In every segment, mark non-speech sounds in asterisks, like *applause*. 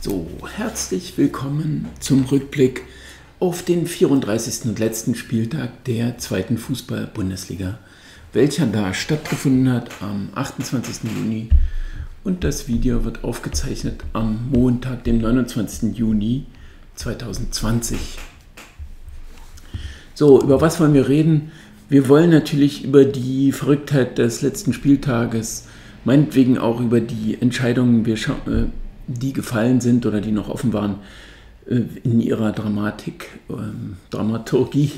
So, herzlich willkommen zum Rückblick auf den 34. und letzten Spieltag der zweiten Fußball-Bundesliga, welcher da stattgefunden hat am 28. Juni. Und das Video wird aufgezeichnet am Montag, dem 29. Juni 2020. So, über was wollen wir reden? Wir wollen natürlich über die Verrücktheit des letzten Spieltages, meinetwegen auch über die Entscheidungen, äh, die gefallen sind oder die noch offen waren, äh, in ihrer Dramatik, ähm, Dramaturgie.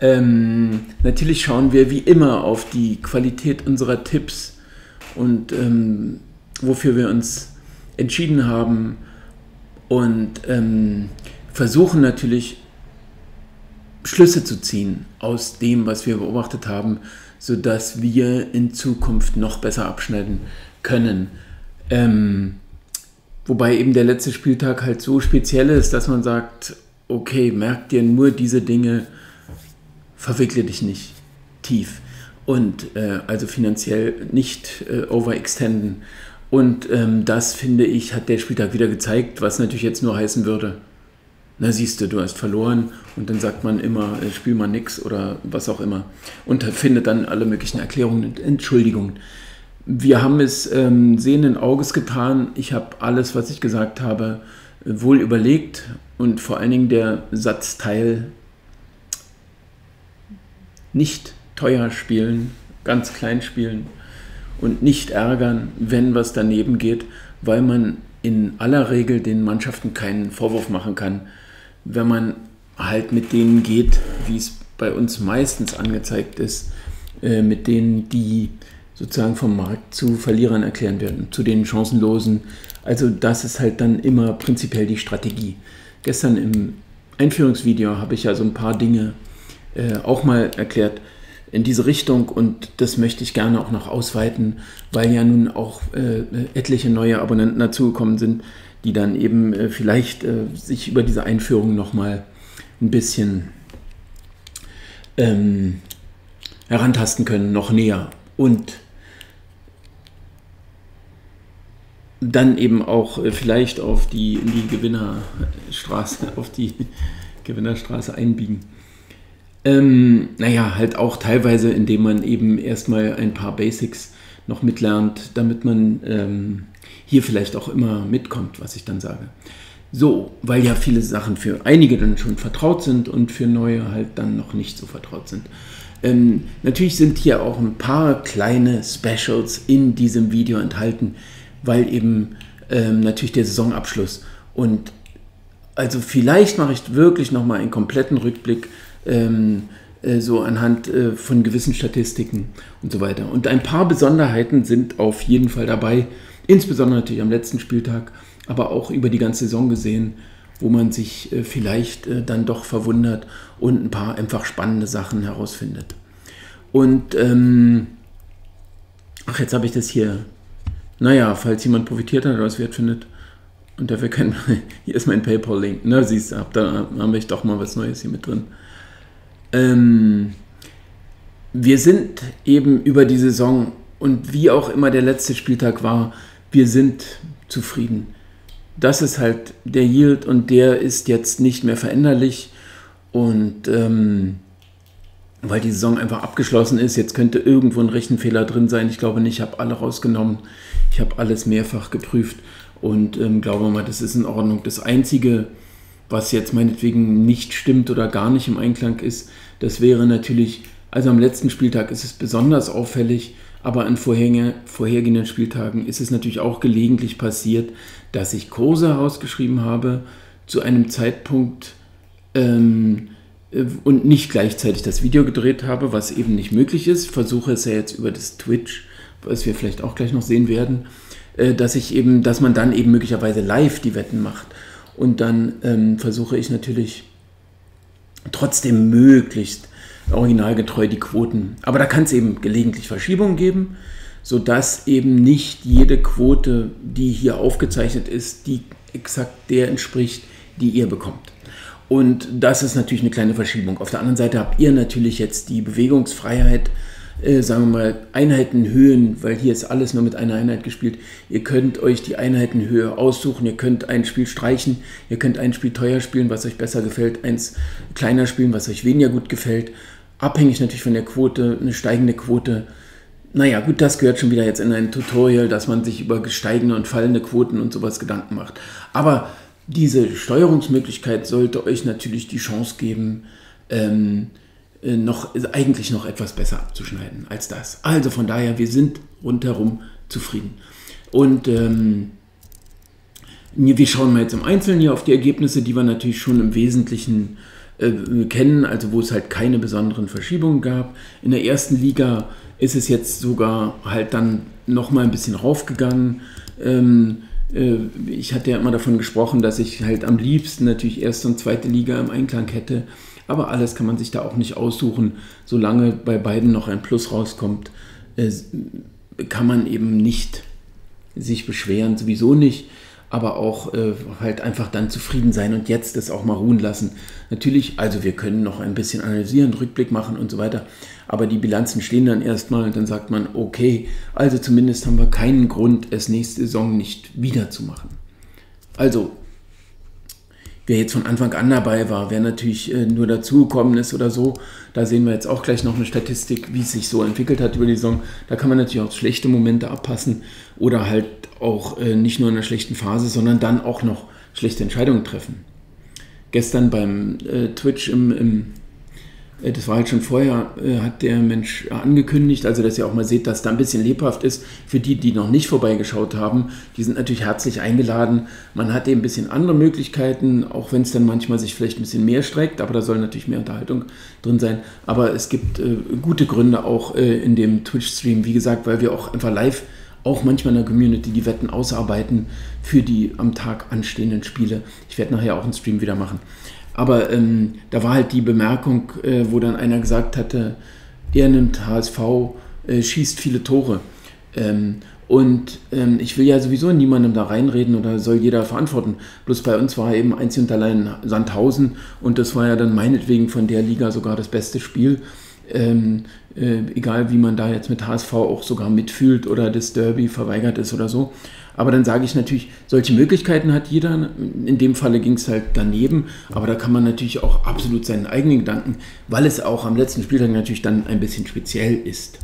Ähm, natürlich schauen wir wie immer auf die Qualität unserer Tipps und ähm, wofür wir uns entschieden haben und ähm, versuchen natürlich Schlüsse zu ziehen aus dem, was wir beobachtet haben, sodass wir in Zukunft noch besser abschneiden können. Ähm, wobei eben der letzte Spieltag halt so speziell ist, dass man sagt, okay, merk dir nur diese Dinge, verwickle dich nicht tief und äh, also finanziell nicht äh, overextenden. Und ähm, das, finde ich, hat der Spieltag wieder gezeigt, was natürlich jetzt nur heißen würde, na siehst du, du hast verloren und dann sagt man immer, äh, spiel mal nix oder was auch immer und findet dann alle möglichen Erklärungen und Entschuldigungen. Wir haben es ähm, sehenden Auges getan. Ich habe alles, was ich gesagt habe, wohl überlegt und vor allen Dingen der Satzteil nicht teuer spielen, ganz klein spielen und nicht ärgern, wenn was daneben geht, weil man in aller Regel den Mannschaften keinen Vorwurf machen kann, wenn man halt mit denen geht, wie es bei uns meistens angezeigt ist, äh, mit denen, die sozusagen vom Markt zu Verlierern erklären werden, zu den Chancenlosen. Also das ist halt dann immer prinzipiell die Strategie. Gestern im Einführungsvideo habe ich ja so ein paar Dinge äh, auch mal erklärt in diese Richtung und das möchte ich gerne auch noch ausweiten, weil ja nun auch äh, etliche neue Abonnenten dazugekommen sind, die dann eben äh, vielleicht äh, sich über diese Einführung nochmal ein bisschen ähm, herantasten können, noch näher. Und dann eben auch äh, vielleicht auf die, in die Gewinnerstraße, *laughs* auf die Gewinnerstraße einbiegen. Ähm, naja, halt auch teilweise, indem man eben erstmal ein paar Basics noch mitlernt, damit man ähm, hier vielleicht auch immer mitkommt, was ich dann sage. So, weil ja viele Sachen für einige dann schon vertraut sind und für neue halt dann noch nicht so vertraut sind. Ähm, natürlich sind hier auch ein paar kleine Specials in diesem Video enthalten, weil eben ähm, natürlich der Saisonabschluss und also vielleicht mache ich wirklich nochmal einen kompletten Rückblick ähm, äh, so anhand äh, von gewissen Statistiken und so weiter. Und ein paar Besonderheiten sind auf jeden Fall dabei, insbesondere natürlich am letzten Spieltag, aber auch über die ganze Saison gesehen, wo man sich äh, vielleicht dann doch verwundert und ein paar einfach spannende Sachen herausfindet. Und ähm, ach, jetzt habe ich das hier. Naja, falls jemand profitiert hat oder es wert findet, und dafür kann *laughs* hier ist mein PayPal-Link. Na, siehst du, da haben wir doch mal was Neues hier mit drin. Ähm, wir sind eben über die Saison und wie auch immer der letzte Spieltag war, wir sind zufrieden. Das ist halt der Yield und der ist jetzt nicht mehr veränderlich. Und ähm, weil die Saison einfach abgeschlossen ist, jetzt könnte irgendwo ein Rechenfehler drin sein. Ich glaube nicht, ich habe alle rausgenommen. Ich habe alles mehrfach geprüft und ähm, glaube mal, das ist in Ordnung. Das Einzige, was jetzt meinetwegen nicht stimmt oder gar nicht im Einklang ist, das wäre natürlich, also am letzten Spieltag ist es besonders auffällig, aber an vorhergehenden Spieltagen ist es natürlich auch gelegentlich passiert, dass ich Kurse herausgeschrieben habe zu einem Zeitpunkt ähm, äh, und nicht gleichzeitig das Video gedreht habe, was eben nicht möglich ist. Versuche es ja jetzt über das Twitch, was wir vielleicht auch gleich noch sehen werden, äh, dass ich eben, dass man dann eben möglicherweise live die Wetten macht. Und dann ähm, versuche ich natürlich trotzdem möglichst originalgetreu die Quoten. Aber da kann es eben gelegentlich Verschiebungen geben, sodass eben nicht jede Quote, die hier aufgezeichnet ist, die exakt der entspricht, die ihr bekommt. Und das ist natürlich eine kleine Verschiebung. Auf der anderen Seite habt ihr natürlich jetzt die Bewegungsfreiheit, äh, sagen wir mal, Einheitenhöhen, weil hier ist alles nur mit einer Einheit gespielt. Ihr könnt euch die Einheitenhöhe aussuchen, ihr könnt ein Spiel streichen, ihr könnt ein Spiel teuer spielen, was euch besser gefällt, eins kleiner spielen, was euch weniger gut gefällt. Abhängig natürlich von der Quote, eine steigende Quote. Naja, gut, das gehört schon wieder jetzt in ein Tutorial, dass man sich über steigende und fallende Quoten und sowas Gedanken macht. Aber diese Steuerungsmöglichkeit sollte euch natürlich die Chance geben, ähm, äh, noch, eigentlich noch etwas besser abzuschneiden als das. Also von daher, wir sind rundherum zufrieden. Und ähm, wir schauen mal jetzt im Einzelnen hier auf die Ergebnisse, die wir natürlich schon im Wesentlichen äh, kennen, also wo es halt keine besonderen Verschiebungen gab. In der ersten Liga ist es jetzt sogar halt dann nochmal ein bisschen raufgegangen. Ähm, äh, ich hatte ja immer davon gesprochen, dass ich halt am liebsten natürlich erste und zweite Liga im Einklang hätte. Aber alles kann man sich da auch nicht aussuchen. Solange bei beiden noch ein Plus rauskommt, äh, kann man eben nicht sich beschweren, sowieso nicht, aber auch äh, halt einfach dann zufrieden sein und jetzt das auch mal ruhen lassen. Natürlich, also wir können noch ein bisschen analysieren, Rückblick machen und so weiter, aber die Bilanzen stehen dann erstmal und dann sagt man, okay, also zumindest haben wir keinen Grund, es nächste Saison nicht wiederzumachen. Also wer jetzt von Anfang an dabei war, wer natürlich äh, nur dazugekommen ist oder so, da sehen wir jetzt auch gleich noch eine Statistik, wie es sich so entwickelt hat über die Saison. Da kann man natürlich auch schlechte Momente abpassen oder halt auch äh, nicht nur in einer schlechten Phase, sondern dann auch noch schlechte Entscheidungen treffen. Gestern beim äh, Twitch im, im das war halt schon vorher, äh, hat der Mensch angekündigt, also dass ihr auch mal seht, dass da ein bisschen lebhaft ist. Für die, die noch nicht vorbeigeschaut haben, die sind natürlich herzlich eingeladen. Man hat eben ein bisschen andere Möglichkeiten, auch wenn es dann manchmal sich vielleicht ein bisschen mehr streckt, aber da soll natürlich mehr Unterhaltung drin sein. Aber es gibt äh, gute Gründe auch äh, in dem Twitch-Stream, wie gesagt, weil wir auch einfach live auch manchmal in der Community die Wetten ausarbeiten für die am Tag anstehenden Spiele. Ich werde nachher auch einen Stream wieder machen. Aber ähm, da war halt die Bemerkung, äh, wo dann einer gesagt hatte, er nimmt HSV, äh, schießt viele Tore. Ähm, und ähm, ich will ja sowieso niemandem da reinreden oder soll jeder verantworten. Bloß bei uns war eben einzig und allein Sandhausen und das war ja dann meinetwegen von der Liga sogar das beste Spiel. Ähm, äh, egal wie man da jetzt mit HSV auch sogar mitfühlt oder das Derby verweigert ist oder so. Aber dann sage ich natürlich, solche Möglichkeiten hat jeder. In dem Falle ging es halt daneben. Aber da kann man natürlich auch absolut seinen eigenen Gedanken, weil es auch am letzten Spieltag natürlich dann ein bisschen speziell ist.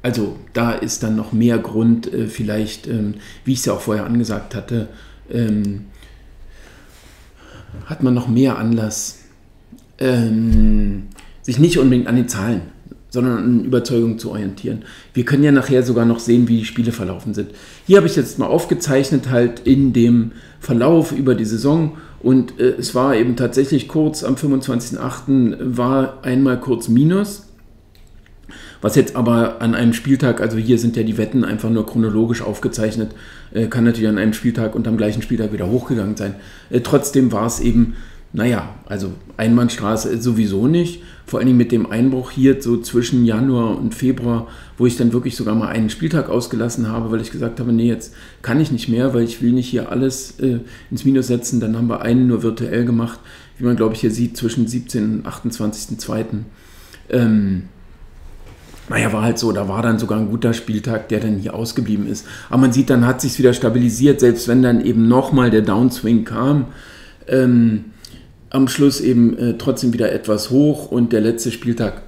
Also da ist dann noch mehr Grund, äh, vielleicht, ähm, wie ich es ja auch vorher angesagt hatte, ähm, hat man noch mehr Anlass, ähm, sich nicht unbedingt an den Zahlen sondern an Überzeugung zu orientieren. Wir können ja nachher sogar noch sehen, wie die Spiele verlaufen sind. Hier habe ich jetzt mal aufgezeichnet, halt in dem Verlauf über die Saison. Und äh, es war eben tatsächlich kurz am 25.08. war einmal kurz Minus. Was jetzt aber an einem Spieltag, also hier sind ja die Wetten einfach nur chronologisch aufgezeichnet, äh, kann natürlich an einem Spieltag und am gleichen Spieltag wieder hochgegangen sein. Äh, trotzdem war es eben naja, also Einbahnstraße sowieso nicht. Vor allem mit dem Einbruch hier so zwischen Januar und Februar, wo ich dann wirklich sogar mal einen Spieltag ausgelassen habe, weil ich gesagt habe, nee, jetzt kann ich nicht mehr, weil ich will nicht hier alles äh, ins Minus setzen. Dann haben wir einen nur virtuell gemacht, wie man glaube ich hier sieht, zwischen 17. und 28.02. Ähm, naja, war halt so, da war dann sogar ein guter Spieltag, der dann hier ausgeblieben ist. Aber man sieht, dann hat sich wieder stabilisiert, selbst wenn dann eben nochmal der Downswing kam. Ähm, am Schluss eben äh, trotzdem wieder etwas hoch und der letzte Spieltag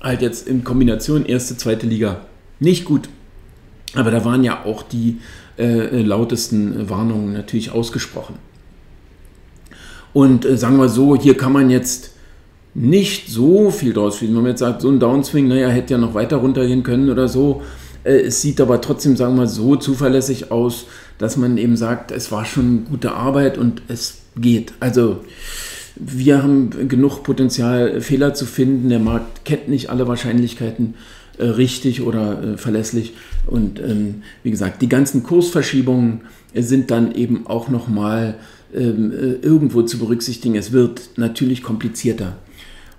halt jetzt in Kombination erste, zweite Liga nicht gut. Aber da waren ja auch die äh, lautesten Warnungen natürlich ausgesprochen. Und äh, sagen wir so, hier kann man jetzt nicht so viel draus schließen. Wenn man jetzt sagt, so ein Downswing, naja, hätte ja noch weiter runtergehen können oder so. Äh, es sieht aber trotzdem, sagen wir so zuverlässig aus, dass man eben sagt, es war schon gute Arbeit und es geht. Also wir haben genug Potenzial, Fehler zu finden. Der Markt kennt nicht alle Wahrscheinlichkeiten äh, richtig oder äh, verlässlich. Und ähm, wie gesagt, die ganzen Kursverschiebungen sind dann eben auch nochmal ähm, äh, irgendwo zu berücksichtigen. Es wird natürlich komplizierter.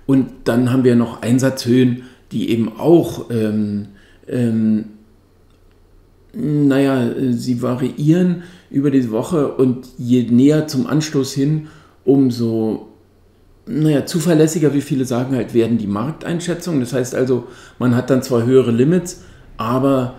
Und dann haben wir noch Einsatzhöhen, die eben auch, ähm, ähm naja, sie variieren über diese Woche und je näher zum Anstoß hin, umso naja, zuverlässiger, wie viele sagen halt, werden die Markteinschätzungen. Das heißt also, man hat dann zwar höhere Limits, aber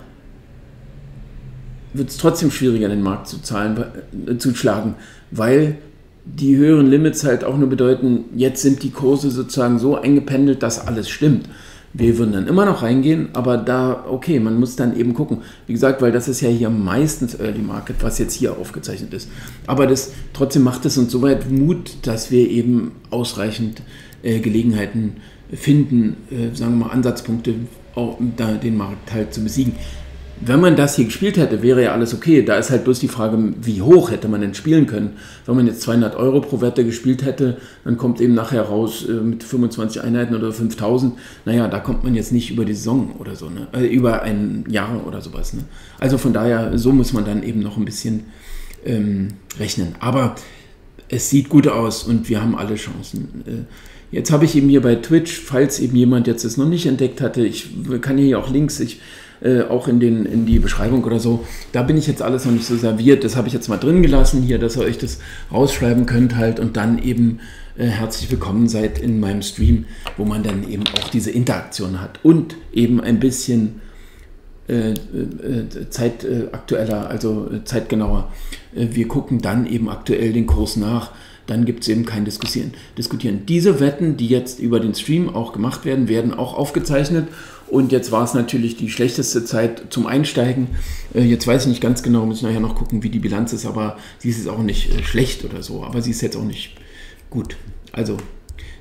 wird es trotzdem schwieriger, den Markt zu, zahlen, äh, zu schlagen, weil die höheren Limits halt auch nur bedeuten, jetzt sind die Kurse sozusagen so eingependelt, dass alles stimmt. Wir würden dann immer noch reingehen, aber da, okay, man muss dann eben gucken. Wie gesagt, weil das ist ja hier meistens Early Market, was jetzt hier aufgezeichnet ist. Aber das, trotzdem macht es uns soweit Mut, dass wir eben ausreichend äh, Gelegenheiten finden, äh, sagen wir mal Ansatzpunkte, auch, da den Markt halt zu besiegen wenn man das hier gespielt hätte, wäre ja alles okay. Da ist halt bloß die Frage, wie hoch hätte man denn spielen können. Wenn man jetzt 200 Euro pro Wette gespielt hätte, dann kommt eben nachher raus äh, mit 25 Einheiten oder 5000. Naja, da kommt man jetzt nicht über die Saison oder so, ne? Äh, über ein Jahr oder sowas. Ne? Also von daher, so muss man dann eben noch ein bisschen ähm, rechnen. Aber es sieht gut aus und wir haben alle Chancen. Äh, jetzt habe ich eben hier bei Twitch, falls eben jemand jetzt es noch nicht entdeckt hatte, ich kann hier auch Links, ich äh, auch in, den, in die Beschreibung oder so. Da bin ich jetzt alles noch nicht so serviert. Das habe ich jetzt mal drin gelassen hier, dass ihr euch das rausschreiben könnt halt und dann eben äh, herzlich willkommen seid in meinem Stream, wo man dann eben auch diese Interaktion hat und eben ein bisschen äh, äh, zeitaktueller, also zeitgenauer. wir gucken dann eben aktuell den Kurs nach dann gibt es eben kein Diskutieren. Diskutieren. Diese Wetten, die jetzt über den Stream auch gemacht werden, werden auch aufgezeichnet und jetzt war es natürlich die schlechteste Zeit zum Einsteigen. Äh, jetzt weiß ich nicht ganz genau, muss ich nachher noch gucken, wie die Bilanz ist, aber sie ist jetzt auch nicht äh, schlecht oder so, aber sie ist jetzt auch nicht gut. Also,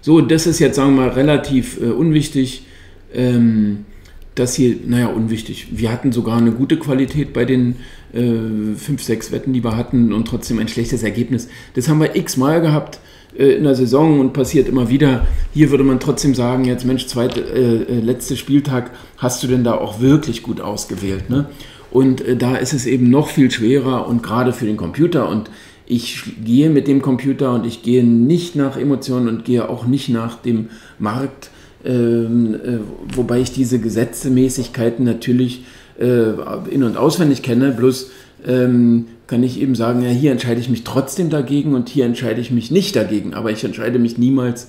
so, das ist jetzt, sagen wir mal, relativ äh, unwichtig. Ähm, das hier, naja, unwichtig. Wir hatten sogar eine gute Qualität bei den äh, fünf, sechs Wetten, die wir hatten und trotzdem ein schlechtes Ergebnis. Das haben wir x-mal gehabt äh, in der Saison und passiert immer wieder. Hier würde man trotzdem sagen, jetzt Mensch, zweite, äh, äh, letzter Spieltag, hast du denn da auch wirklich gut ausgewählt? Ne? Und äh, da ist es eben noch viel schwerer und gerade für den Computer und ich gehe mit dem Computer und ich gehe nicht nach Emotionen und gehe auch nicht nach dem Markt, ähm, äh, wobei ich diese Gesetzmäßigkeiten natürlich äh, in- und auswendig kenne, bloß ähm, kann ich eben sagen, ja, hier entscheide ich mich trotzdem dagegen und hier entscheide ich mich nicht dagegen, aber ich entscheide mich niemals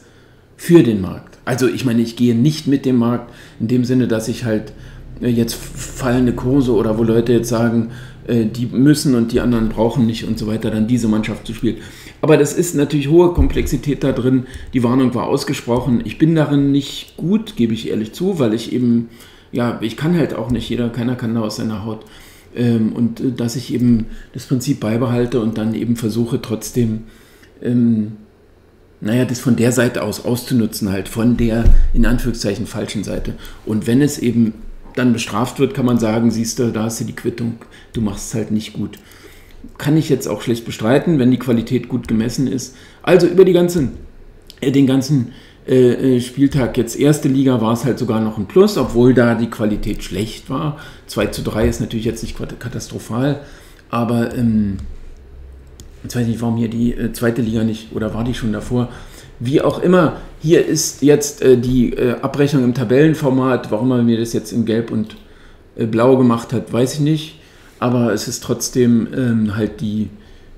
für den Markt. Also ich meine, ich gehe nicht mit dem Markt in dem Sinne, dass ich halt äh, jetzt fallende Kurse oder wo Leute jetzt sagen, äh, die müssen und die anderen brauchen nicht und so weiter, dann diese Mannschaft zu spielen. Aber das ist natürlich hohe Komplexität da drin. Die Warnung war ausgesprochen. Ich bin darin nicht gut, gebe ich ehrlich zu, weil ich eben, ja, ich kann halt auch nicht, jeder, keiner kann da aus seiner Haut. Ähm, und äh, dass ich eben das Prinzip beibehalte und dann eben versuche trotzdem, ähm, naja, das von der Seite aus auszunutzen, halt von der in Anführungszeichen falschen Seite. Und wenn es eben dann bestraft wird, kann man sagen, siehst du, da hast du die Quittung, du machst es halt nicht gut. Kann ich jetzt auch schlecht bestreiten, wenn die Qualität gut gemessen ist. Also über die ganzen, äh, den ganzen äh, äh, Spieltag jetzt erste Liga war es halt sogar noch ein Plus, obwohl da die Qualität schlecht war. 2 zu 3 ist natürlich jetzt nicht katastrophal, aber ähm, jetzt weiß ich nicht, warum hier die äh, zweite Liga nicht, oder war die schon davor? Wie auch immer, hier ist jetzt äh, die äh, Abrechnung im Tabellenformat. Warum er mir das jetzt in Gelb und Blau gemacht hat, weiß ich nicht. Aber es ist trotzdem ähm, halt die,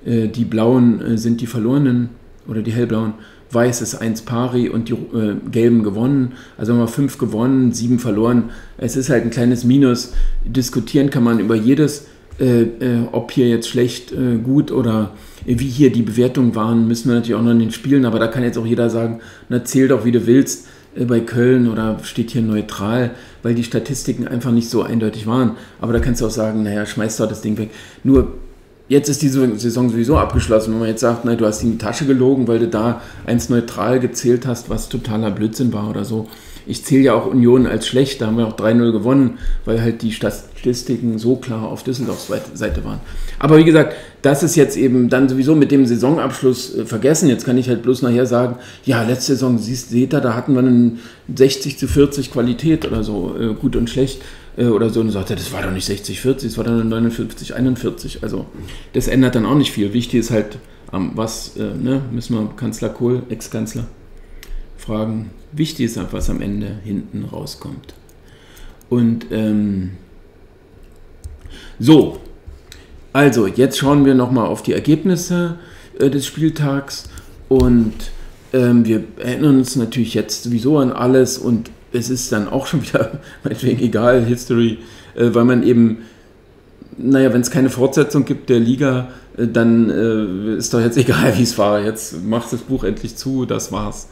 die blauen sind die verlorenen oder die hellblauen weiß ist 1 pari und die äh, gelben gewonnen. Also haben wir 5 gewonnen, 7 verloren. Es ist halt ein kleines Minus. Diskutieren kann man über jedes, äh, äh, ob hier jetzt schlecht, äh, gut oder wie hier die Bewertungen waren, müssen wir natürlich auch noch in den Spielen. Aber da kann jetzt auch jeder sagen, na zähl doch wie du willst äh, bei Köln oder steht hier neutral, weil die Statistiken einfach nicht so eindeutig waren. Aber da kannst du auch sagen, naja, schmeiß doch das Ding weg. Nur jetzt ist diese Saison sowieso abgeschlossen. Wenn man jetzt sagt, nein, du hast in die Tasche gelogen, weil du da eins neutral gezählt hast, was totaler Blödsinn war oder so. Ich zähle ja auch Union als schlecht, da haben wir auch 3-0 gewonnen, weil halt die Statistiken so klar auf Düsseldorfs Seite waren. Aber wie gesagt, das ist jetzt eben dann sowieso mit dem Saisonabschluss äh, vergessen. Jetzt kann ich halt bloß nachher sagen, ja, letzte Saison, siehst, seht ihr, da hatten wir einen 60 zu 40 Qualität oder so, äh, gut und schlecht äh, oder so und sagt, das war doch nicht 60, 40, das war dann 59, 41. Also das ändert dann auch nicht viel. Wichtig ist halt, was, äh, ne, müssen wir Kanzler Kohl, Ex-Kanzler, fragen. Wichtig ist einfach, was am Ende hinten rauskommt. Und ähm, so, also jetzt schauen wir nochmal auf die Ergebnisse äh, des Spieltags und ähm, wir erinnern uns natürlich jetzt sowieso an alles und es ist dann auch schon wieder *laughs* meinetwegen egal, History, äh, weil man eben, naja, wenn es keine Fortsetzung gibt der Liga, äh, dann äh, ist doch jetzt *laughs* egal, wie es war. Jetzt macht das Buch endlich zu, das war's.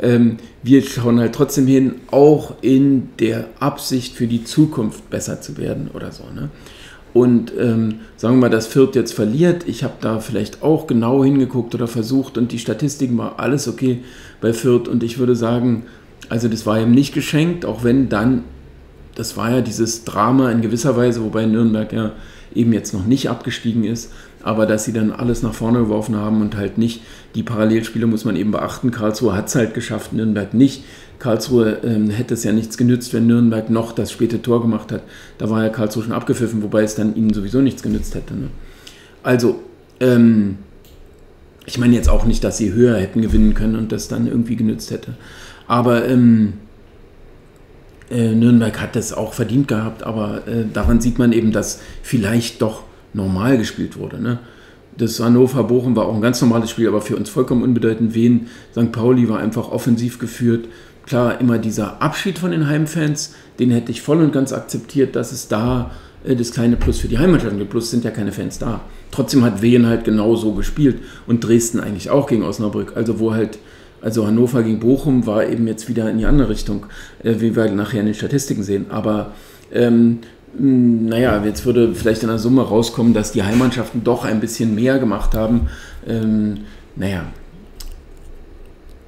Ähm, wir schauen halt trotzdem hin, auch in der Absicht für die Zukunft besser zu werden oder so. Ne? Und ähm, sagen wir mal, das Fürth jetzt verliert. Ich habe da vielleicht auch genau hingeguckt oder versucht und die Statistiken war alles okay bei Fürth. Und ich würde sagen, also das war ihm nicht geschenkt, auch wenn dann, das war ja dieses Drama in gewisser Weise, wobei Nürnberg ja eben jetzt noch nicht abgestiegen ist, aber dass sie dann alles nach vorne geworfen haben und halt nicht, die Parallelspiele muss man eben beachten, Karlsruhe hat es halt geschafft, Nürnberg nicht. Karlsruhe ähm, hätte es ja nichts genützt, wenn Nürnberg noch das späte Tor gemacht hat. Da war ja Karlsruhe schon abgepfiffen, wobei es dann ihnen sowieso nichts genützt hätte. Ne? Also, ähm, ich meine jetzt auch nicht, dass sie höher hätten gewinnen können und das dann irgendwie genützt hätte. Aber ähm, äh, Nürnberg hat das auch verdient gehabt, aber äh, daran sieht man eben, dass vielleicht doch normal gespielt wurde. Ne? Das Hannover-Bochum war auch ein ganz normales Spiel, aber für uns vollkommen unbedeutend. Wen St. Pauli war einfach offensiv geführt. Klar, immer dieser Abschied von den Heimfans, den hätte ich voll und ganz akzeptiert, dass es da äh, das kleine Plus für die Heimatstadt gibt. Plus sind ja keine Fans da. Trotzdem hat Wien halt genau so gespielt und Dresden eigentlich auch gegen Osnabrück. Also wo halt, also Hannover gegen Bochum war eben jetzt wieder in die andere Richtung, äh, wie wir nachher in den Statistiken sehen. Aber ähm, hm, naja, jetzt würde vielleicht in der Summe rauskommen, dass die Heimmannschaften doch ein bisschen mehr gemacht haben. Ähm, naja,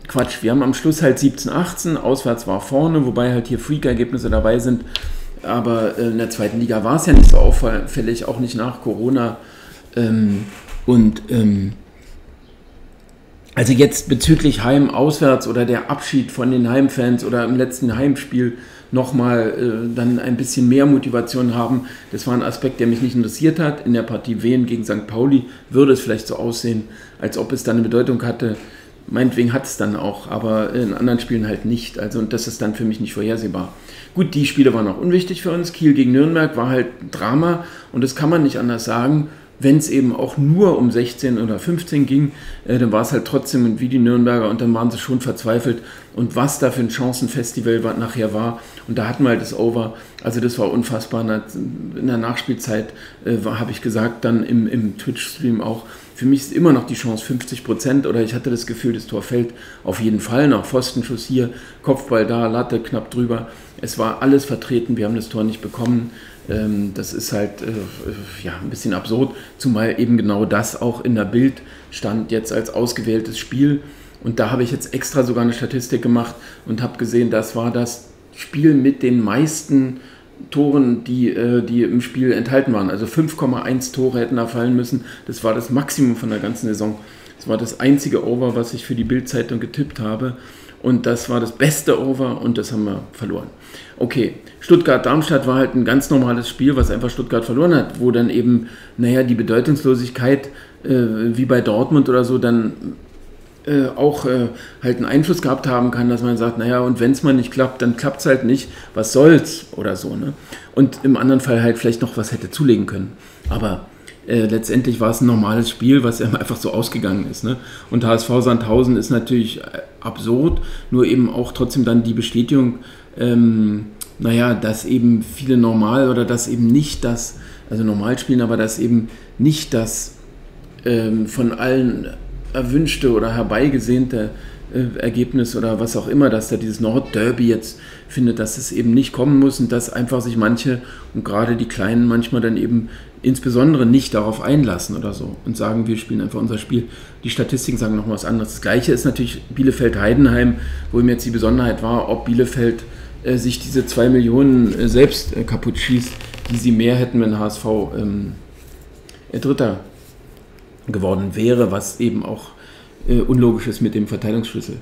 Quatsch, wir haben am Schluss halt 17, 18, auswärts war vorne, wobei halt hier Freak-Ergebnisse dabei sind. Aber äh, in der zweiten Liga war es ja nicht so auffällig, auch nicht nach Corona. Ähm, und ähm, also jetzt bezüglich Heim auswärts oder der Abschied von den Heimfans oder im letzten Heimspiel nochmal äh, dann ein bisschen mehr Motivation haben. Das war ein Aspekt, der mich nicht interessiert hat. In der Partie Wien gegen St. Pauli würde es vielleicht so aussehen, als ob es dann eine Bedeutung hatte. Meinetwegen hat es dann auch, aber in anderen Spielen halt nicht. Also und das ist dann für mich nicht vorhersehbar. Gut, die Spiele waren auch unwichtig für uns. Kiel gegen Nürnberg war halt Drama und das kann man nicht anders sagen wenn es eben auch nur um 16 oder 15 ging, äh, dann war es halt trotzdem wie die Nürnberger und dann waren sie schon verzweifelt. Und was da für ein Chancenfestival nachher war, und da hatten wir halt das Over, also das war unfassbar. In der Nachspielzeit äh, habe ich gesagt, dann im, im Twitch-Stream auch, für mich ist immer noch die Chance 50 Prozent oder ich hatte das Gefühl, das Tor fällt auf jeden Fall noch. Pfostenschuss hier, Kopfball da, Latte knapp drüber. Es war alles vertreten, wir haben das Tor nicht bekommen. Ähm, das ist halt äh, ja, ein bisschen absurd, zumal eben genau das auch in der Bild stand jetzt als ausgewähltes Spiel. Und da habe ich jetzt extra sogar eine Statistik gemacht und habe gesehen, das war das Spiel mit den meisten Toren, die, äh, die im Spiel enthalten waren. Also 5,1 Tore hätten da fallen müssen. Das war das Maximum von der ganzen Saison. Das war das einzige Over, was ich für die Bildzeitung getippt habe. Und das war das beste Over und das haben wir verloren. Okay, Stuttgart-Darmstadt war halt ein ganz normales Spiel, was einfach Stuttgart verloren hat, wo dann eben, naja, die Bedeutungslosigkeit, äh, wie bei Dortmund oder so, dann äh, auch äh, halt einen Einfluss gehabt haben kann, dass man sagt, naja, und wenn es mal nicht klappt, dann klappt es halt nicht, was soll's oder so. Ne? Und im anderen Fall halt vielleicht noch was hätte zulegen können. Aber äh, letztendlich war es ein normales Spiel, was *laughs* einfach so ausgegangen ist. Ne? Und HSV Sandhausen ist natürlich äh, absurd, nur eben auch trotzdem dann die Bestätigung, ähm, naja, dass eben viele normal oder dass eben nicht das, also normal spielen, aber dass eben nicht das ähm, von allen erwünschte oder herbeigesehnte äh, Ergebnis oder was auch immer, dass da dieses Nordderby jetzt findet, dass es eben nicht kommen muss und dass einfach sich manche und gerade die Kleinen manchmal dann eben insbesondere nicht darauf einlassen oder so und sagen, wir spielen einfach unser Spiel. Die Statistiken sagen noch was anderes. Das gleiche ist natürlich Bielefeld-Heidenheim, wo ihm jetzt die Besonderheit war, ob Bielefeld äh, sich diese zwei Millionen äh, selbst äh, kaputt schießt, die sie mehr hätten, wenn HSV ähm, Dritter geworden wäre, was eben auch äh, unlogisch ist mit dem Verteilungsschlüssel.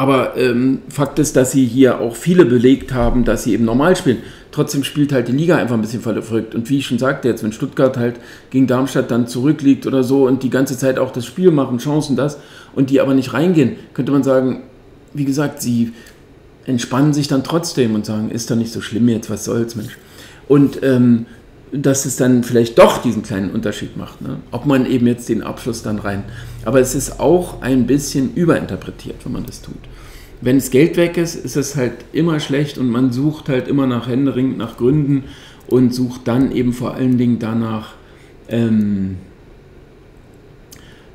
Aber ähm, Fakt ist, dass sie hier auch viele belegt haben, dass sie eben normal spielen. Trotzdem spielt halt die Liga einfach ein bisschen verrückt. Und wie ich schon sagte, jetzt, wenn Stuttgart halt gegen Darmstadt dann zurückliegt oder so und die ganze Zeit auch das Spiel machen, Chancen das, und die aber nicht reingehen, könnte man sagen, wie gesagt, sie entspannen sich dann trotzdem und sagen, ist doch nicht so schlimm jetzt, was soll's, Mensch. Und ähm, dass es dann vielleicht doch diesen kleinen Unterschied macht. Ne? Ob man eben jetzt den Abschluss dann rein. Aber es ist auch ein bisschen überinterpretiert, wenn man das tut. Wenn das Geld weg ist, ist es halt immer schlecht und man sucht halt immer nach Händering, nach Gründen und sucht dann eben vor allen Dingen danach, ähm,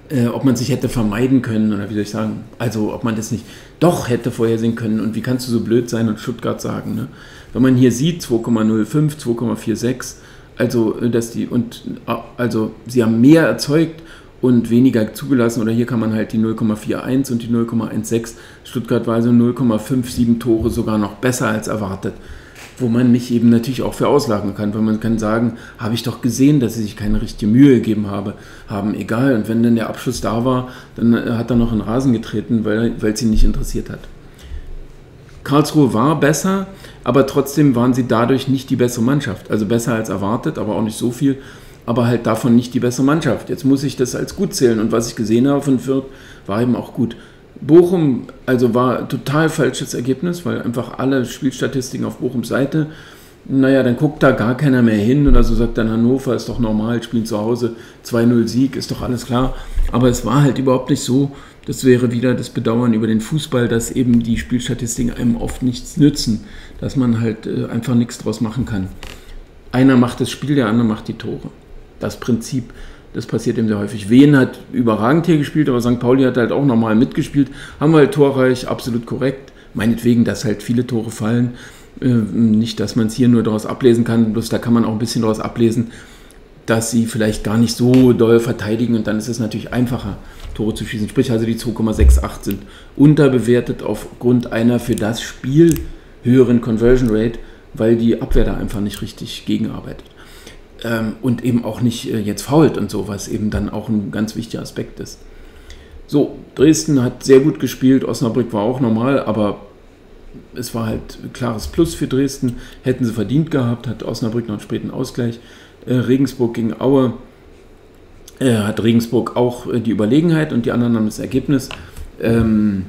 äh, ob man sich hätte vermeiden können oder wie soll ich sagen, also ob man das nicht doch hätte vorhersehen können und wie kannst du so blöd sein und Stuttgart sagen. Ne? Wenn man hier sieht 2,05, 2,46, also dass die und äh, also sie haben mehr erzeugt und weniger zugelassen oder hier kann man halt die 0,41 und die 0,16. Stuttgart war also 0,57 Tore sogar noch besser als erwartet wo man mich eben natürlich auch für auslachen kann, weil man kann sagen, habe ich doch gesehen, dass sie sich keine richtige Mühe gegeben habe, haben, egal. Und wenn dann der Abschluss da war, dann äh, hat er noch in Rasen getreten, weil es ihn nicht interessiert hat. Karlsruhe war besser, aber trotzdem waren sie dadurch nicht die bessere Mannschaft. Also besser als erwartet, aber auch nicht so viel, aber halt davon nicht die bessere Mannschaft. Jetzt muss ich das als gut zählen und was ich gesehen habe von Fürth, war eben auch gut. Bochum, also war total falsches Ergebnis, weil einfach alle Spielstatistiken auf Bochums Seite, naja, dann guckt da gar keiner mehr hin oder so sagt dann Hannover, ist doch normal, spielen zu Hause, 2-0 Sieg, ist doch alles klar. Aber es war halt überhaupt nicht so, das wäre wieder das Bedauern über den Fußball, dass eben die Spielstatistiken einem oft nichts nützen, dass man halt äh, einfach nichts draus machen kann. Einer macht das Spiel, der andere macht die Tore. Das Prinzip das passiert eben sehr häufig. Wien hat überragend hier gespielt, aber St. Pauli hat halt auch normal mitgespielt. Haben wir halt torreich, absolut korrekt. Meinetwegen, dass halt viele Tore fallen. Äh, nicht, dass man es hier nur daraus ablesen kann, bloß da kann man auch ein bisschen daraus ablesen, dass sie vielleicht gar nicht so doll verteidigen und dann ist es natürlich einfacher, Tore zu schießen. Sprich also die 2,68 sind unterbewertet aufgrund einer für das Spiel höheren Conversion Rate, weil die Abwehr da einfach nicht richtig gegenarbeitet ähm, und eben auch nicht äh, jetzt fault und so, was eben dann auch ein ganz wichtiger Aspekt ist. So, Dresden hat sehr gut gespielt, Osnabrück war auch normal, aber es war halt ein klares Plus für Dresden. Hätten sie verdient gehabt, hat Osnabrück noch einen späten Ausgleich. Äh, Regensburg gegen Aue äh, hat Regensburg auch äh, die Überlegenheit und die anderen haben das Ergebnis. Ähm,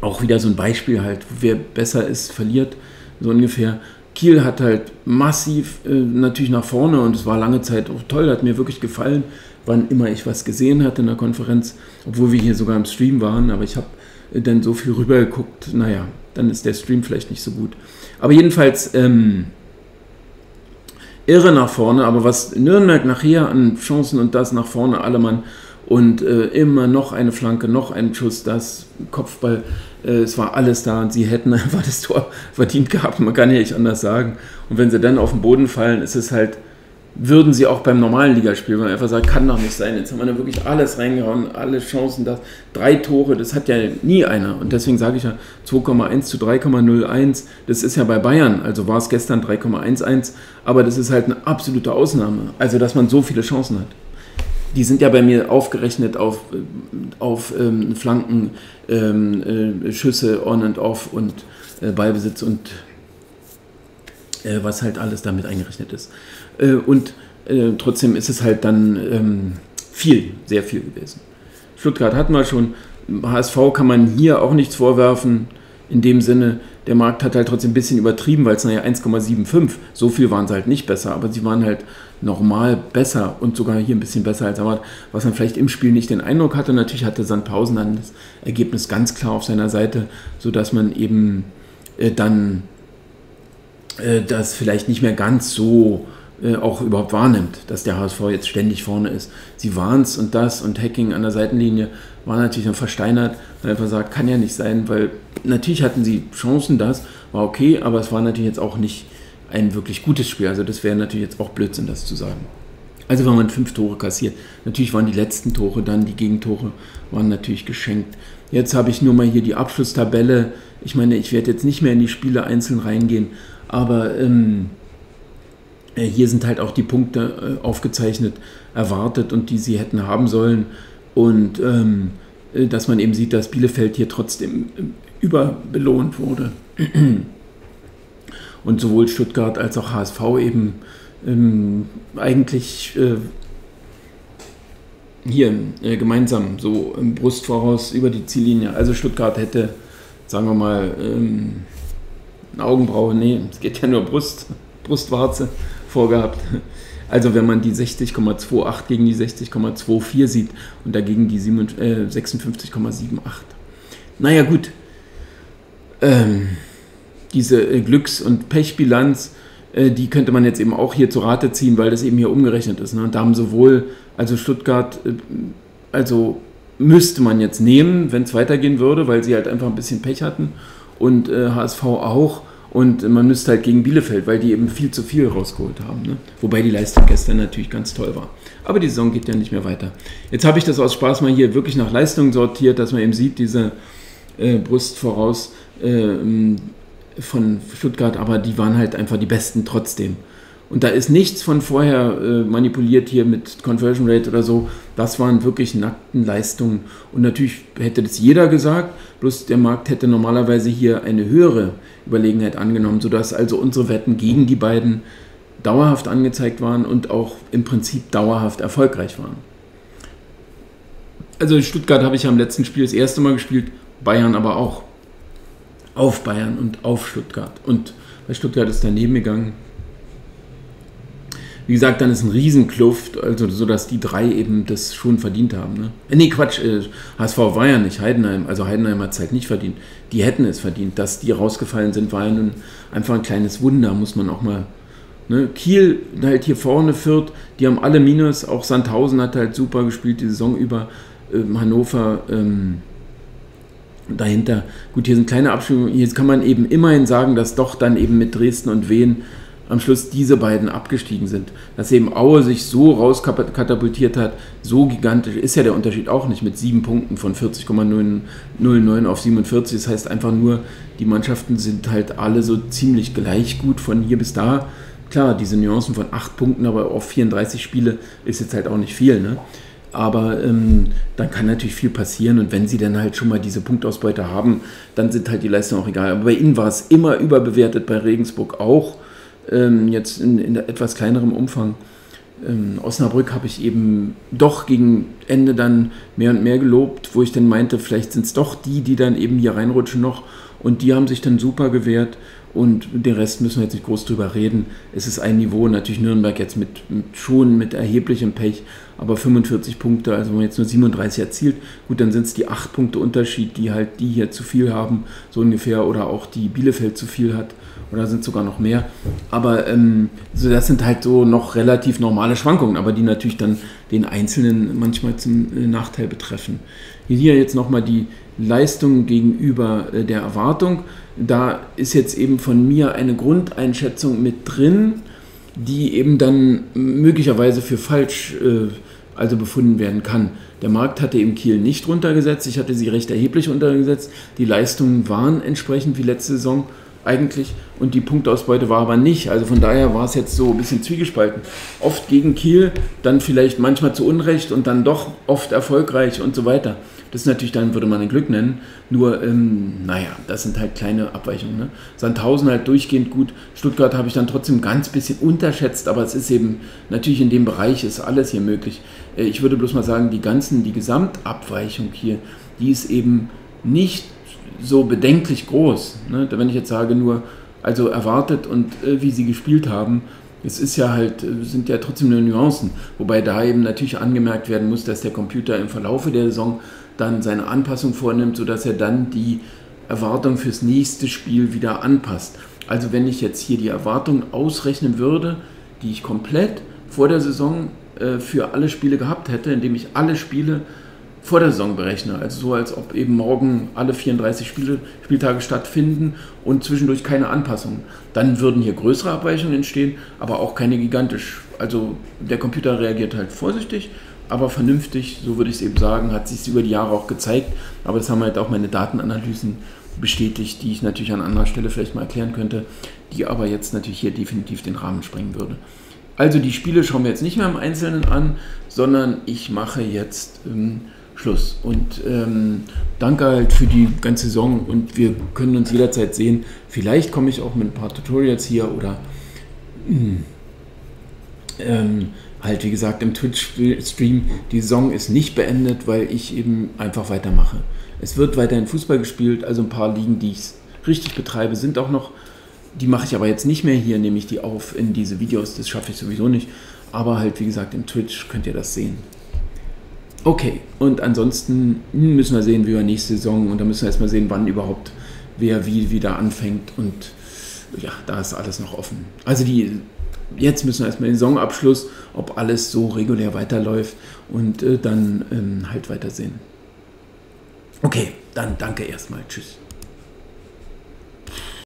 auch wieder so ein Beispiel halt, wer besser ist, verliert, so ungefähr. Kiel hat halt massiv äh, natürlich nach vorne und es war lange Zeit auch toll, hat mir wirklich gefallen, wann immer ich was gesehen hatte in der Konferenz, obwohl wir hier sogar im Stream waren, aber ich habe äh, dann so viel rübergeguckt, naja, dann ist der Stream vielleicht nicht so gut. Aber jedenfalls ähm, irre nach vorne, aber was Nürnberg nachher an Chancen und das nach vorne, alle Mann und äh, immer noch eine Flanke, noch ein Schuss, das Kopfball, äh, es war alles da und sie hätten *laughs* einfach das Tor verdient gehabt, man kann ja nicht anders sagen. Und wenn sie dann auf den Boden fallen, ist es halt, würden sie auch beim normalen Ligaspiel, man einfach sagt, kann doch nicht sein, jetzt haben wir da wirklich alles reingehauen, alle Chancen, das, drei Tore, das hat ja nie einer. Und deswegen sage ich ja 2,1 zu 3,01, das ist ja bei Bayern, also war es gestern 3,11, aber das ist halt eine absolute Ausnahme, also dass man so viele Chancen hat. Die sind ja bei mir aufgerechnet auf, auf ähm, Flanken, ähm, äh, Schüsse on and off und äh, Ballbesitz und äh, was halt alles damit eingerechnet ist. Äh, und äh, trotzdem ist es halt dann ähm, viel, sehr viel gewesen. Stuttgart hatten wir schon. HSV kann man hier auch nichts vorwerfen. In dem Sinne, der Markt hat halt trotzdem ein bisschen übertrieben, weil es naja 1,75, so viel waren sie halt nicht besser, aber sie waren halt normal besser und sogar hier ein bisschen besser als erwartet, was man vielleicht im Spiel nicht den Eindruck hatte. Natürlich hatte Sandhausen dann das Ergebnis ganz klar auf seiner Seite, sodass man eben äh, dann äh, das vielleicht nicht mehr ganz so äh, auch überhaupt wahrnimmt, dass der HSV jetzt ständig vorne ist. Sie waren es und das und Hacking an der Seitenlinie war natürlich noch versteinert und einfach sagt, kann ja nicht sein, weil natürlich hatten sie Chancen, das war okay, aber es war natürlich jetzt auch nicht ein wirklich gutes Spiel. Also das wäre natürlich jetzt auch Blödsinn, das zu sagen. Also wenn man fünf Tore kassiert, natürlich waren die letzten Tore dann, die Gegentore waren natürlich geschenkt. Jetzt habe ich nur mal hier die Abschlusstabelle. Ich meine, ich werde jetzt nicht mehr in die Spiele einzeln reingehen, aber ähm, äh, hier sind halt auch die Punkte äh, aufgezeichnet, erwartet und die sie hätten haben sollen. Und ähm, äh, dass man eben sieht, dass Bielefeld hier trotzdem äh, überbelohnt wurde. *clears throat* und sowohl Stuttgart als auch HSV eben ähm, eigentlich äh, hier äh, gemeinsam so im Brust voraus über die Ziellinie. Also Stuttgart hätte, sagen wir mal, ähm, eine Augenbraue, nee, es geht ja nur Brust, Brustwarze vorgehabt. Also wenn man die 60,28 gegen die 60,24 sieht und dagegen die 56,78. Naja gut, ähm, diese äh, Glücks- und Pechbilanz, äh, die könnte man jetzt eben auch hier zu Rate ziehen, weil das eben hier umgerechnet ist. Ne? Und da haben sowohl, also Stuttgart, äh, also müsste man jetzt nehmen, wenn es weitergehen würde, weil sie halt einfach ein bisschen Pech hatten und äh, HSV auch. Und man müsste halt gegen Bielefeld, weil die eben viel zu viel rausgeholt haben. Ne? Wobei die Leistung gestern natürlich ganz toll war. Aber die Saison geht ja nicht mehr weiter. Jetzt habe ich das aus Spaß mal hier wirklich nach Leistung sortiert, dass man eben sieht, diese äh, Brust voraus äh, von Stuttgart, aber die waren halt einfach die besten trotzdem. Und da ist nichts von vorher äh, manipuliert hier mit Conversion Rate oder so. Das waren wirklich nackten Leistungen. Und natürlich hätte das jeder gesagt, bloß der Markt hätte normalerweise hier eine höhere Überlegenheit angenommen, sodass also unsere Wetten gegen die beiden dauerhaft angezeigt waren und auch im Prinzip dauerhaft erfolgreich waren. Also in Stuttgart habe ich am letzten Spiel das erste Mal gespielt, Bayern aber auch. Auf Bayern und auf Stuttgart. Und bei Stuttgart ist daneben gegangen wie gesagt, dann ist ein Riesenkluft, also so dass die drei eben das schon verdient haben. Ne? Äh, nee, Quatsch, äh, HSV war ja nicht Heidenheim, also Heidenheim hat es halt nicht verdient. Die hätten es verdient. Dass die rausgefallen sind, war ja nun einfach ein kleines Wunder, muss man auch mal. Ne? Kiel halt hier vorne führt, die haben alle Minus, auch Sandhausen hat halt super gespielt die Saison über. Ähm, Hannover ähm, dahinter. Gut, hier sind kleine Abstimmungen. Jetzt kann man eben immerhin sagen, dass doch dann eben mit Dresden und Wien am Schluss diese beiden abgestiegen sind. Dass eben Aue sich so rauskatapultiert hat, so gigantisch, ist ja der Unterschied auch nicht mit sieben Punkten von 40,09 auf 47. Das heißt einfach nur, die Mannschaften sind halt alle so ziemlich gleich gut von hier bis da. Klar, diese Nuancen von acht Punkten, aber auf 34 Spiele ist jetzt halt auch nicht viel. Ne? Aber ähm, dann kann natürlich viel passieren und wenn sie dann halt schon mal diese Punktausbeute haben, dann sind halt die Leistungen auch egal. Aber bei ihnen war es immer überbewertet, bei Regensburg auch ähm, jetzt in, in etwas kleinerem Umfang. Ähm, Osnabrück habe ich eben doch gegen Ende dann mehr und mehr gelobt, wo ich dann meinte, vielleicht sind es doch die, die dann eben hier reinrutschen noch. Und die haben sich dann super gewehrt. Und den Rest müssen wir jetzt nicht groß drüber reden. Es ist ein Niveau, natürlich Nürnberg jetzt mit, mit schon mit erheblichem Pech, aber 45 Punkte, also wenn man jetzt nur 37 erzielt, gut, dann sind es die 8 Punkte Unterschied, die halt die hier zu viel haben, so ungefähr, oder auch die Bielefeld zu viel hat oder sind sogar noch mehr. Aber ähm, so das sind halt so noch relativ normale Schwankungen, aber die natürlich dann den Einzelnen manchmal zum äh, Nachteil betreffen. Hier jetzt nochmal die Leistung gegenüber äh, der Erwartung. Da ist jetzt eben von mir eine Grundeinschätzung mit drin, die eben dann möglicherweise für falsch äh, also befunden werden kann. Der Markt hatte eben Kiel nicht runtergesetzt, ich hatte sie recht erheblich runtergesetzt. Die Leistungen waren entsprechend wie letzte Saison eigentlich und die Punktausbeute war aber nicht. Also von daher war es jetzt so ein bisschen zwiegespalten. Oft gegen Kiel, dann vielleicht manchmal zu Unrecht und dann doch oft erfolgreich und so weiter. Das ist natürlich dann, würde man ein Glück nennen. Nur, ähm, naja, das sind halt kleine Abweichungen. Ne? Sandhausen halt durchgehend gut. Stuttgart habe ich dann trotzdem ganz bisschen unterschätzt, aber es ist eben natürlich in dem Bereich ist alles hier möglich. Äh, ich würde bloß mal sagen, die ganzen, die Gesamtabweichung hier, die ist eben nicht so bedenklich groß. Ne? Wenn ich jetzt sage nur, also erwartet und äh, wie sie gespielt haben, es ist ja halt, äh, sind ja trotzdem nur Nuancen. Wobei da eben natürlich angemerkt werden muss, dass der Computer im Verlaufe der Saison dann seine Anpassung vornimmt, sodass er dann die Erwartung fürs nächste Spiel wieder anpasst. Also wenn ich jetzt hier die Erwartung ausrechnen würde, die ich komplett vor der Saison äh, für alle Spiele gehabt hätte, indem ich alle Spiele vor der Saison berechne. Also so, als ob eben morgen alle 34 Spiele, Spieltage stattfinden und zwischendurch keine Anpassungen. Dann würden hier größere Abweichungen entstehen, aber auch keine gigantisch. Also der Computer reagiert halt vorsichtig, aber vernünftig, so würde ich es eben sagen, hat sich über die Jahre auch gezeigt. Aber das haben halt auch meine Datenanalysen bestätigt, die ich natürlich an anderer Stelle vielleicht mal erklären könnte, die aber jetzt natürlich hier definitiv den Rahmen sprengen würde. Also die Spiele schauen wir jetzt nicht mehr im Einzelnen an, sondern ich mache jetzt ähm, Schluss. Und ähm, danke halt für die ganze Saison und wir können uns jederzeit sehen. Vielleicht komme ich auch mit ein paar Tutorials hier oder hm, ähm, halt wie gesagt im Twitch-Stream. Die Saison ist nicht beendet, weil ich eben einfach weitermache. Es wird weiterhin Fußball gespielt, also ein paar Ligen, die ich richtig betreibe, sind auch noch die mache ich aber jetzt nicht mehr. Hier nehme ich die auf in diese Videos. Das schaffe ich sowieso nicht. Aber halt, wie gesagt, im Twitch könnt ihr das sehen. Okay, und ansonsten müssen wir sehen, wie wir nächste Saison und da müssen wir erstmal sehen, wann überhaupt wer wie wieder anfängt und ja, da ist alles noch offen. Also die jetzt müssen wir erstmal den Saisonabschluss, ob alles so regulär weiterläuft und äh, dann ähm, halt weitersehen. Okay, dann danke erstmal. Tschüss.